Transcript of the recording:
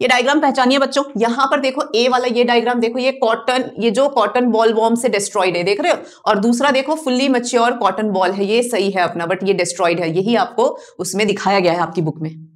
ये डायग्राम पहचानिए बच्चों। यहाँ पर देखो ए वाला ये डायग्राम देखो ये कॉटन ये जो कॉटन बॉल वॉर्म से डिस्ट्रॉयड है, देख रहे हो? और दूसरा देखो फुल्ली मच्योर कॉटन बॉल है, ये सही है अपना बट ये डिस्ट्रॉयड है, यही आपको उसमें दिखाया गया है आपकी बुक में।